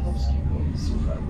Janowskiego.